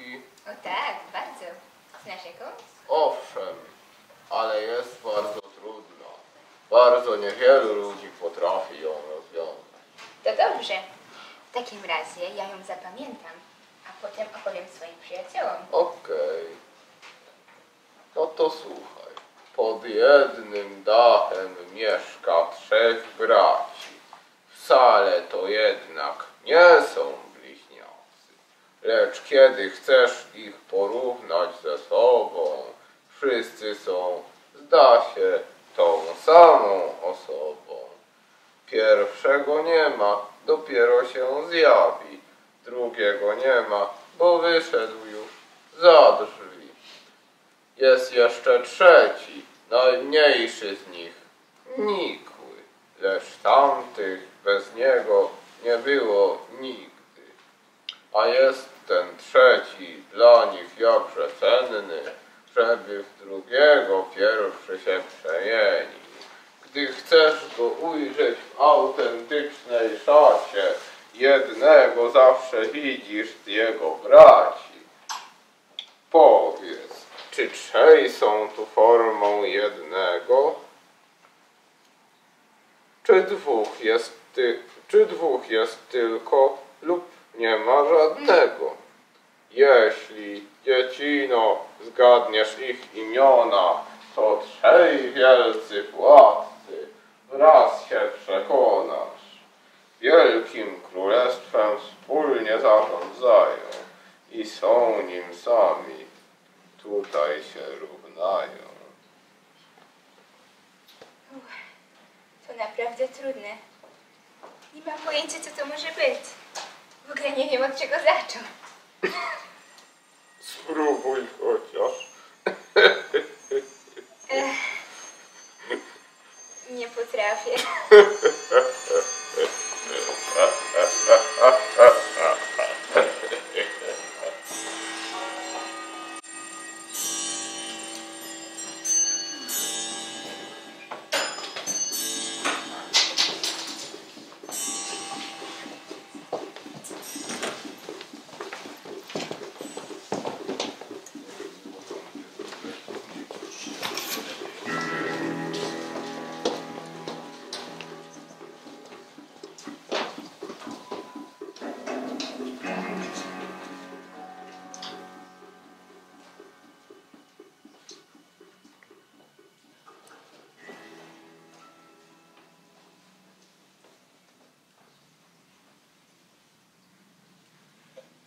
książki? O tak, bardzo. Znasz jakąś? Owszem, ale jest bardzo trudna. Bardzo niewielu ludzi potrafi ją rozwiązać. To dobrze. W takim razie ja ją zapamiętam, a potem opowiem swoim przyjaciołom. Okej. No to słuchaj. Pod jednym dachem mieszka trzech braci. Wcale to jednak nie są. Lecz kiedy chcesz ich porównać ze sobą, wszyscy są, zda się, tą samą osobą. Pierwszego nie ma, dopiero się zjawi. Drugiego nie ma, bo wyszedł już za drzwi. Jest jeszcze trzeci, najmniejszy z nich, nikły, lecz tamtych bez niego nie było nigdy. A jest ten trzeci dla nich jakże cenny, w drugiego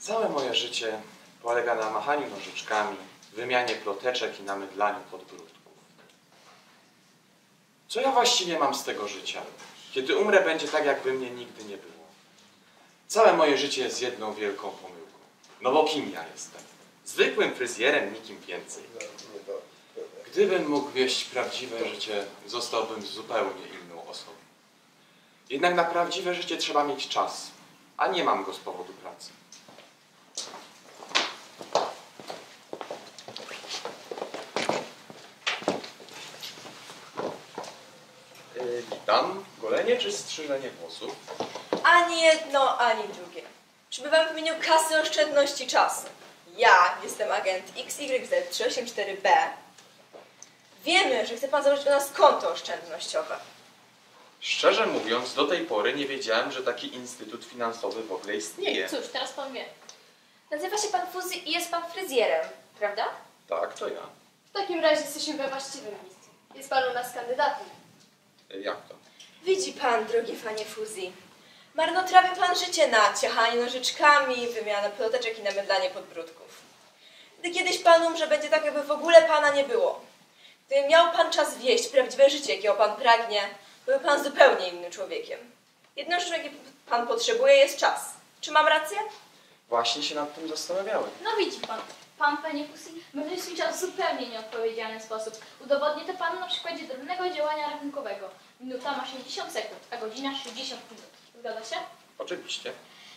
Całe moje życie polega na machaniu nożyczkami, wymianie ploteczek i namydlaniu podbródków. Co ja właściwie mam z tego życia? Kiedy umrę, będzie tak, jakby mnie nigdy nie było. Całe moje życie jest jedną wielką pomyłką. No bo kim ja jestem? Zwykłym fryzjerem, nikim więcej. Gdybym mógł wieść prawdziwe życie, zostałbym zupełnie inną osobą. Jednak na prawdziwe życie trzeba mieć czas, a nie mam go z powodu pracy. Witam. Golenie czy strzyżenie włosów? Ani jedno, ani drugie. Przybywam w imieniu kasy oszczędności czasu. Ja jestem agent XYZ384B. Wiemy, że chce Pan założyć u nas konto oszczędnościowe. Szczerze mówiąc, do tej pory nie wiedziałem, że taki instytut finansowy w ogóle istnieje. Cóż, teraz pan wie. Nazywa się pan Fuzy i jest pan fryzjerem, prawda? Tak, to ja. W takim razie jesteśmy we właściwym miejscu. Jest pan u nas kandydatem. Yy, Jak to? Widzi Pan, drogi panie fuzji, marnotrawia Pan życie na ciachanie nożyczkami, wymianę ploteczek i namydlanie podbródków. Gdy kiedyś Pan umrze, będzie tak, jakby w ogóle Pana nie było. Gdyby miał Pan czas wieść prawdziwe życie, jakiego Pan pragnie, byłby Pan zupełnie innym człowiekiem. Jedną rzeczą, jakiej Pan potrzebuje, jest czas. Czy mam rację? Właśnie się nad tym zastanawiałem. No widzi pan, pan, panie marnuje swój czas w zupełnie nieodpowiedzialny sposób. Udowodni to panu na przykładzie drobnego działania rachunkowego. Minuta ma 60 sekund, a godzina 60 minut. Zgadza się? Oczywiście.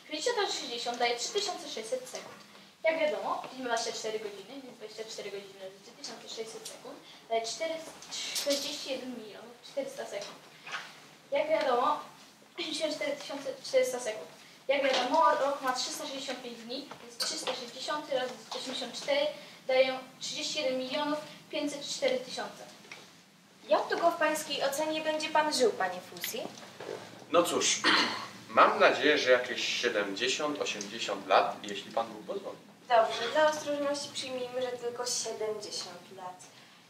60 razy 60 daje 3600 sekund. Jak wiadomo, 24 godziny, więc 24 godziny razy 3600 sekund daje 4, 41 milionów 400 sekund. Jak wiadomo, 64 400 sekund. Jak wiadomo, rok ma 365 dni, więc 360 razy 84 dają 31 milionów 504 tysiące. Jak długo w pańskiej ocenie będzie pan żył, panie Fusi? No cóż, mam nadzieję, że jakieś 70-80 lat, jeśli pan Bóg pozwoli. Dobrze, dla ostrożności przyjmijmy, że tylko 70 lat.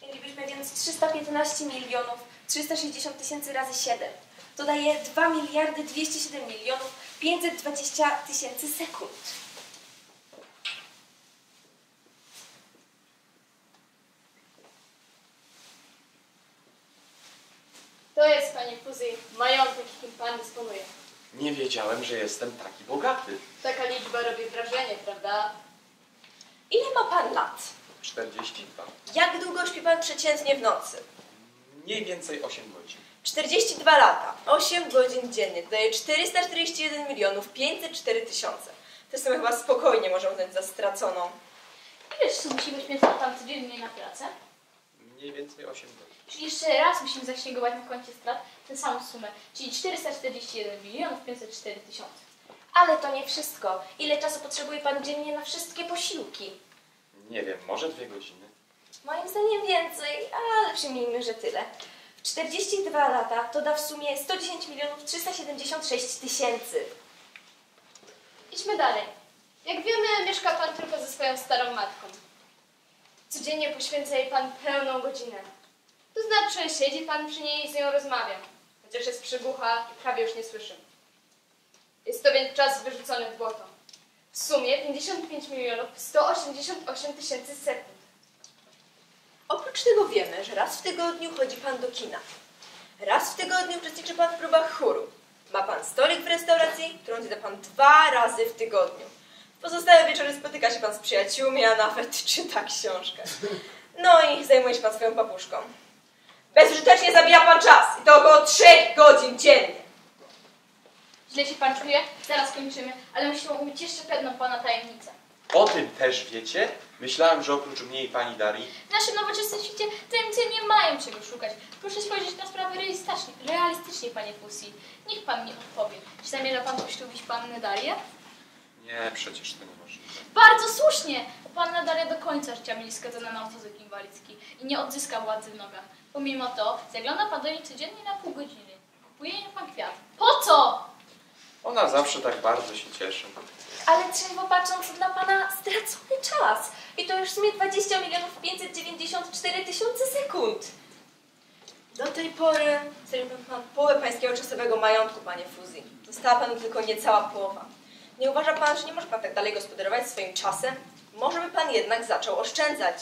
Mielibyśmy więc 315 milionów 360 tysięcy razy 7. To daje 2 miliardy 207 milionów 520 tysięcy sekund. To jest, panie Fuzy, majątek, jakim pan dysponuje. Nie wiedziałem, że jestem taki bogaty. Taka liczba robi wrażenie, prawda? Ile ma pan lat? 42. Jak długo śpi pan przeciętnie w nocy? Mniej więcej 8 godzin. 42 lata, 8 godzin dziennie, to daje 441 milionów 504 tysiące. Tę sumę chyba spokojnie można uznać za straconą. Ileż musi być między tam codziennie na pracę? Mniej więcej 8 godzin. Czyli jeszcze raz musimy zaśniegować na koncie strat tę samą sumę, czyli 441 milionów 504 tysiące. Ale to nie wszystko. Ile czasu potrzebuje pan dziennie na wszystkie posiłki? Nie wiem, może dwie godziny. Moim zdaniem więcej, ale przyjmijmy, że tyle. W 42 lata to da w sumie 110 milionów 376 tysięcy. Idźmy dalej. Jak wiemy, mieszka pan tylko ze swoją starą matką. Codziennie poświęca jej pan pełną godzinę. To znaczy, siedzi pan przy niej i z nią rozmawia, chociaż jest przygłucha i prawie już nie słyszy. Jest to więc czas wyrzucony w błoto. W sumie 55 milionów 188 tysięcy sekund. Tego wiemy, że raz w tygodniu chodzi pan do kina. Raz w tygodniu uczestniczy pan w próbach chóru. Ma pan stolik w restauracji, którą zjada pan dwa razy w tygodniu. Pozostałe wieczory spotyka się pan z przyjaciółmi, a nawet czyta książkę. No i zajmuje się pan swoją papuszką. Bezużytecznie zabija pan czas i to około trzech godzin dziennie. Źle się pan czuje? Zaraz kończymy, ale musimy umieć jeszcze pewną pana tajemnicę. O tym też wiecie? Myślałem, że oprócz mnie i pani Darii, W naszym nowoczesnym świecie tajemnice nie mają czego szukać. Proszę spojrzeć na sprawę realistycznie, realistycznie panie Pussy. Niech pan mi odpowie. Czy zamierza pan poślubić pannę Darię? nie, przecież to niemożliwe. Bardzo słusznie! Panna Daria do końca życia będzie skazana na wózek inwalidzki i nie odzyska władzy w nogach. Pomimo to zagląda pan do niej codziennie na pół godziny. Kupuje jej pan kwiat. Po co? Ona zawsze tak bardzo się cieszy. Ale trzeźwo patrząc dla pana stracony czas. I to już w sumie 20 milionów 594 tysiące sekund. Do tej pory zajmował pan połowę pańskiego czasowego majątku, panie Fuzi. Została panu tylko niecała połowa. Nie uważa pan, że nie może pan tak dalej gospodarować swoim czasem? Może by pan jednak zaczął oszczędzać.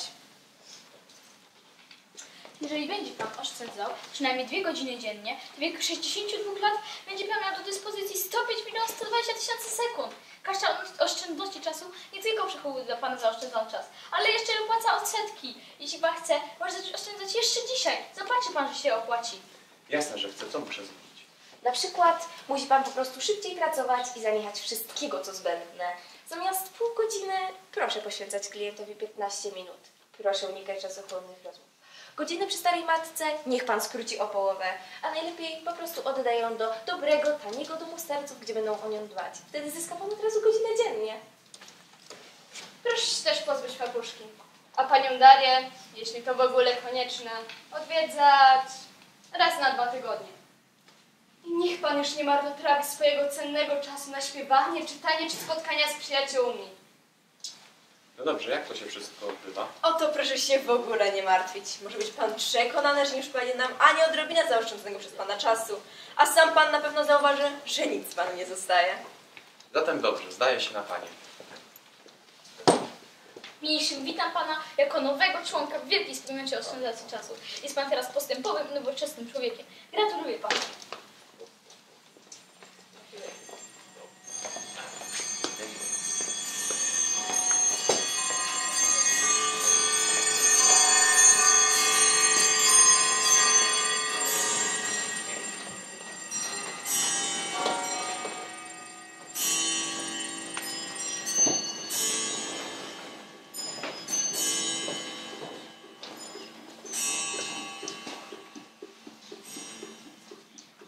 Jeżeli będzie pan oszczędzał przynajmniej dwie godziny dziennie, to w wieku 62 lat będzie pan miał do dyspozycji 105 milionów 120 tysięcy sekund. Każda oszczędności czasu nie tylko przechowuje dla pana zaoszczędzony czas, ale jeszcze opłaca odsetki. Jeśli pan chce, może zacząć oszczędzać jeszcze dzisiaj. Zobaczy pan, że się opłaci. Jasne, że chcę. Co muszę zrobić? Na przykład musi pan po prostu szybciej pracować i zaniechać wszystkiego, co zbędne. Zamiast pół godziny proszę poświęcać klientowi 15 minut. Proszę unikać czasochłonnych rozmów. Godziny przy starej matce niech pan skróci o połowę, a najlepiej po prostu oddaje ją do dobrego, taniego domu starców, gdzie będą o nią dbać. Wtedy zyska pan od razu godzinę dziennie. Proszę się też pozbyć papuszki. A panią Darię, jeśli to w ogóle konieczne, odwiedzać raz na dwa tygodnie. I niech pan już nie marnotrawi swojego cennego czasu na śpiewanie, czytanie czy spotkania z przyjaciółmi. No dobrze, jak to się wszystko odbywa? O to proszę się w ogóle nie martwić. Może być pan przekonany, że nie przypadnie nam ani odrobina zaoszczędzonego przez pana czasu, a sam pan na pewno zauważy, że nic panu nie zostaje. Zatem dobrze, zdaje się na panie. Mniejszym witam pana jako nowego członka w wielkiej wspólnocie oszczędzacji czasu. Jest pan teraz postępowym, nowoczesnym człowiekiem. Gratuluję panu.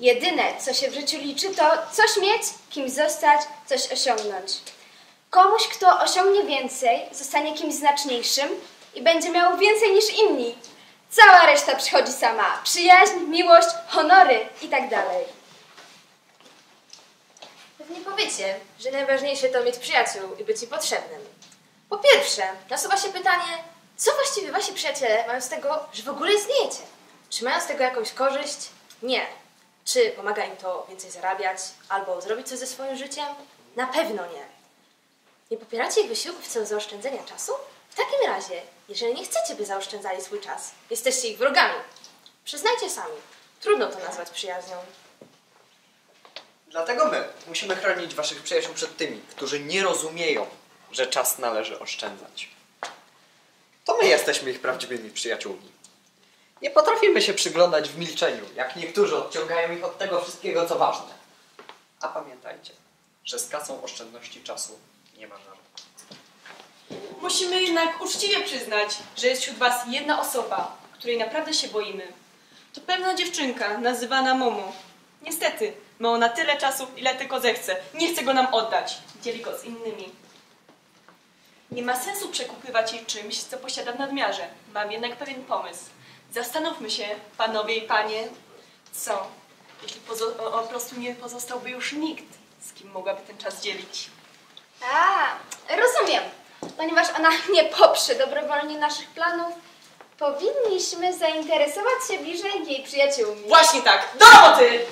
Jedyne, co się w życiu liczy, to coś mieć, kimś zostać, coś osiągnąć. Komuś, kto osiągnie więcej, zostanie kimś znaczniejszym i będzie miał więcej niż inni. Cała reszta przychodzi sama. Przyjaźń, miłość, honory i tak dalej. Pewnie powiecie, że najważniejsze to mieć przyjaciół i być im potrzebnym. Po pierwsze, nasuwa się pytanie, co właściwie wasi przyjaciele mają z tego, że w ogóle istniejecie? Czy mają z tego jakąś korzyść? Nie. Czy pomaga im to więcej zarabiać albo zrobić coś ze swoim życiem? Na pewno nie. Nie popieracie ich wysiłków w celu zaoszczędzenia czasu? W takim razie, jeżeli nie chcecie, by zaoszczędzali swój czas, jesteście ich wrogami. Przyznajcie sami, trudno to nazwać przyjaźnią. Dlatego my musimy chronić waszych przyjaciół przed tymi, którzy nie rozumieją, że czas należy oszczędzać. To my jesteśmy ich prawdziwymi przyjaciółmi. Nie potrafimy się przyglądać w milczeniu, jak niektórzy odciągają ich od tego wszystkiego, co ważne. A pamiętajcie, że z kasą oszczędności czasu nie ma żartu. Musimy jednak uczciwie przyznać, że jest wśród Was jedna osoba, której naprawdę się boimy. To pewna dziewczynka nazywana Momo. Niestety, ma ona tyle czasu, ile tylko zechce. Nie chce go nam oddać. Dzieli go z innymi. Nie ma sensu przekupywać jej czymś, co posiada w nadmiarze. Mam jednak pewien pomysł. Zastanówmy się, panowie i panie, co, jeśli po prostu nie pozostałby już nikt, z kim mogłaby ten czas dzielić. A, rozumiem. Ponieważ ona nie poprze dobrowolnie naszych planów, powinniśmy zainteresować się bliżej jej przyjaciółmi. Właśnie tak! Do roboty!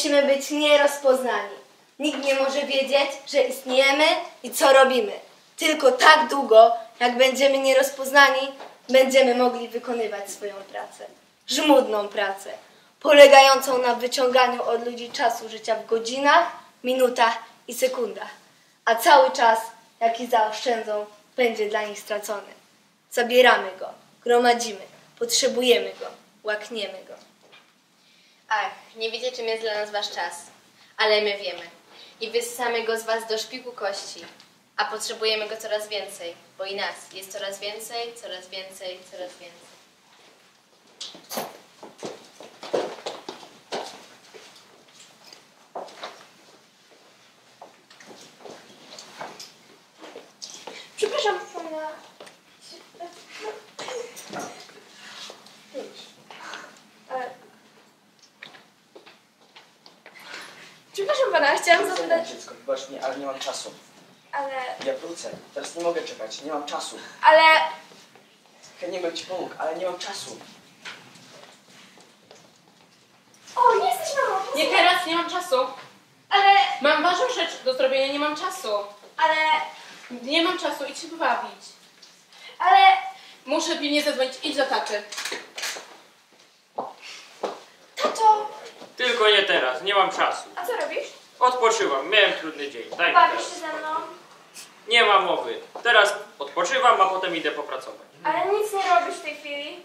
Musimy być nierozpoznani. Nikt nie może wiedzieć, że istniejemy i co robimy. Tylko tak długo, jak będziemy nierozpoznani, będziemy mogli wykonywać swoją pracę. Żmudną pracę, polegającą na wyciąganiu od ludzi czasu życia w godzinach, minutach i sekundach. A cały czas, jaki zaoszczędzą, będzie dla nich stracony. Zabieramy go, gromadzimy, potrzebujemy go, łakniemy go. Ach, nie wiecie, czym jest dla nas wasz czas. Ale my wiemy. I wyssamy go z was do szpiku kości. A potrzebujemy go coraz więcej, bo i nas jest coraz więcej, coraz więcej, coraz więcej. Przepraszam pana. Ale- Przepraszam pana, chciałam mi, ale nie mam czasu. ale, Ja wrócę. Teraz nie mogę czekać, nie mam czasu. ale, Chętnie bym ci pomógł, ale nie mam czasu. o, nie jesteś mamą, Nie teraz, nie mam czasu. ale, Mam ważną rzecz do zrobienia, nie mam czasu. ale, Nie mam czasu, idź się pobawić. ale, Muszę pilnie zadzwonić, idź do taty. tato, Tylko nie teraz, nie mam czasu. a co robisz? Odpoczywam, miałem trudny dzień. Daj mi Bawisz teraz. się ze mną, Nie ma mowy. Teraz odpoczywam, a potem idę popracować. ale nic nie robisz w tej chwili.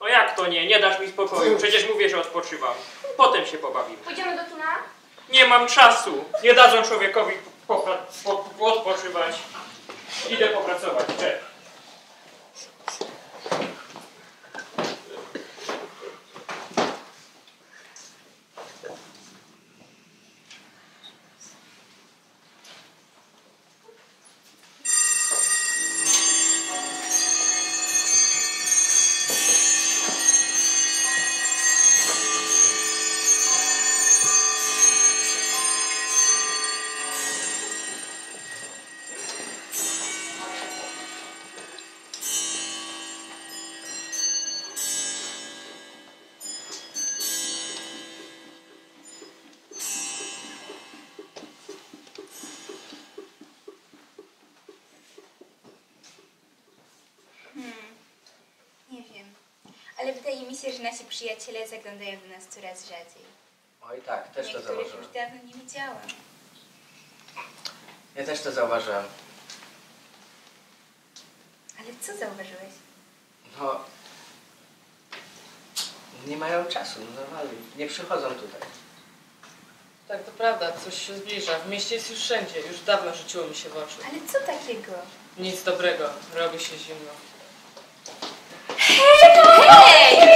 No jak to nie? Nie dasz mi spokoju. Przecież mówię, że odpoczywam. Potem się pobawimy. Pójdziemy do kina? Nie mam czasu. Nie dadzą człowiekowi popra- po, po, odpoczywać. Idę popracować. Cześć. Nasi przyjaciele zaglądają do nas coraz rzadziej. Oj tak, też to Niektórych zauważyłem. już dawno nie widziałam. Ja też to zauważyłem. Ale co zauważyłeś? No... Nie mają czasu, no normalnie. Nie przychodzą tutaj. Tak, to prawda, coś się zbliża. W mieście jest już wszędzie. Już dawno rzuciło mi się w oczy. Ale co takiego? Nic dobrego, robi się zimno. Hej!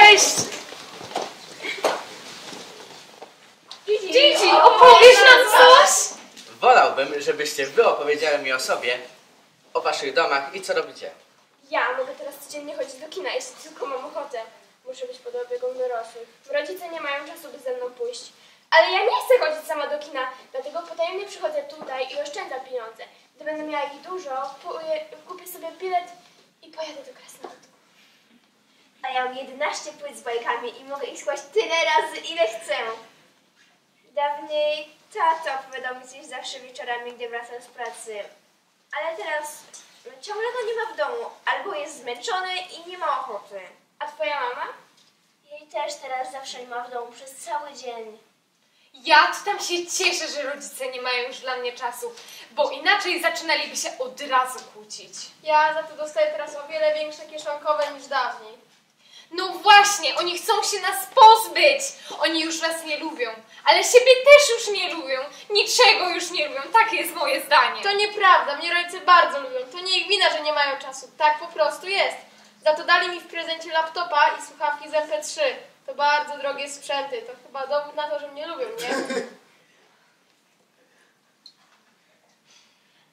Cześć! Gigi, opowiesz nam coś? Wolałbym, żebyście wy opowiedziały mi o sobie, o waszych domach i co robicie. Ja mogę teraz codziennie chodzić do kina, jeśli tylko mam ochotę. Muszę być pod opieką dorosłych. Rodzice nie mają czasu, by ze mną pójść. Ale ja nie chcę chodzić sama do kina, dlatego potajemnie przychodzę tutaj i oszczędzam pieniądze. Gdy będę miała ich dużo, kupię sobie bilet i pojadę do Krasnoludu. A ja mam 11 płyt z bajkami i mogę ich słuchać tyle razy, ile chcę. Dawniej tato opowiadał mi coś zawsze wieczorami, gdy wracam z pracy. Ale teraz no, ciągle go nie ma w domu, albo jest zmęczony i nie ma ochoty. A twoja mama? Jej też teraz zawsze nie ma w domu przez cały dzień. Ja to tam się cieszę, że rodzice nie mają już dla mnie czasu, bo inaczej zaczynaliby się od razu kłócić. Ja za to dostaję teraz o wiele większe kieszonkowe niż dawniej. No właśnie, oni chcą się nas pozbyć. Oni już nas nie lubią, ale siebie też już nie lubią. Niczego już nie lubią. Takie jest moje zdanie. To nieprawda, mnie rodzice bardzo lubią. To nie ich wina, że nie mają czasu. Tak po prostu jest. Za to dali mi w prezencie laptopa i słuchawki z MP3. To bardzo drogie sprzęty. To chyba dowód na to, że mnie lubią, nie?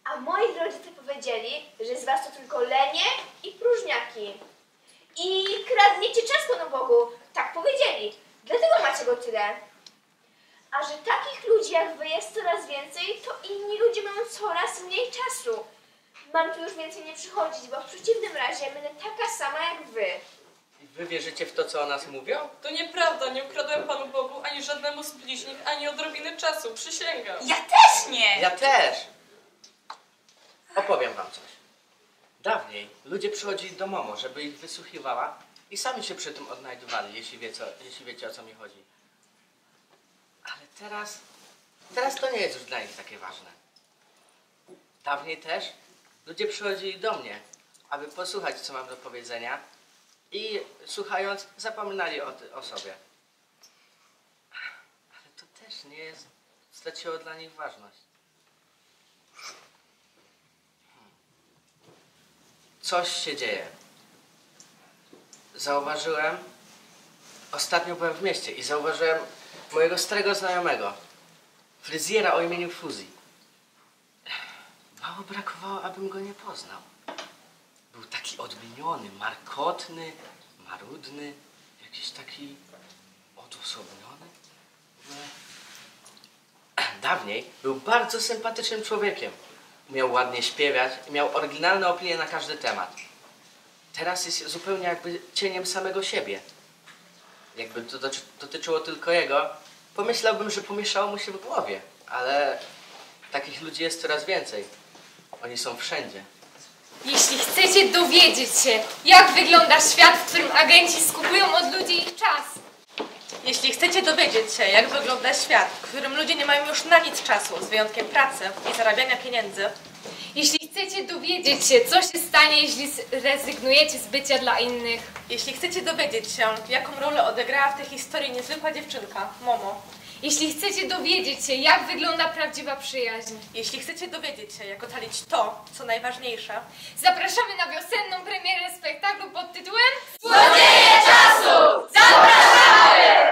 A moi rodzice powiedzieli, że z was to tylko lenie i próżniaki. I kradniecie czas Panu Bogu. Tak powiedzieli. Dlatego macie go tyle. A że takich ludzi jak wy jest coraz więcej, to inni ludzie mają coraz mniej czasu. Mam tu już więcej nie przychodzić, bo w przeciwnym razie będę taka sama jak wy. Wy wierzycie w to, co o nas mówią? To nieprawda, nie ukradłem Panu Bogu ani żadnemu z bliźnich, ani odrobiny czasu, przysięgam. Ja też nie! Ja też! Opowiem wam coś. Dawniej ludzie przychodzili do Momo, żeby ich wysłuchiwała i sami się przy tym odnajdowali, jeśli, wie co, jeśli wiecie o co mi chodzi. Ale teraz, teraz to nie jest już dla nich takie ważne. Dawniej też ludzie przychodzili do mnie, aby posłuchać, co mam do powiedzenia i słuchając, zapominali o, ty- o sobie. Ale to też nie jest, straciło dla nich ważność. Coś się dzieje. Zauważyłem, ostatnio byłem w mieście i zauważyłem mojego starego znajomego, fryzjera o imieniu Fuzi. Mało brakowało, abym go nie poznał. Odmieniony, markotny, marudny, jakiś taki odosobniony. Dawniej był bardzo sympatycznym człowiekiem. Umiał ładnie śpiewać i miał oryginalne opinie na każdy temat. Teraz jest zupełnie jakby cieniem samego siebie. Jakby to doty- dotyczyło tylko jego, pomyślałbym, że pomieszało mu się w głowie. Ale takich ludzi jest coraz więcej. Oni są wszędzie. Jeśli chcecie dowiedzieć się, jak wygląda świat, w którym agenci skupują od ludzi ich czas, Jeśli chcecie dowiedzieć się, jak wygląda świat, w którym ludzie nie mają już na nic czasu, z wyjątkiem pracy i zarabiania pieniędzy, jeśli chcecie dowiedzieć się, co się stanie, jeśli zrezygnujecie z bycia dla innych, jeśli chcecie dowiedzieć się, jaką rolę odegrała w tej historii niezwykła dziewczynka, Momo, jeśli chcecie dowiedzieć się, jak wygląda prawdziwa przyjaźń, Jeśli chcecie dowiedzieć się, jak ocalić to, co najważniejsze, zapraszamy na wiosenną premierę spektaklu pod tytułem Złodzieje czasu! Zapraszamy!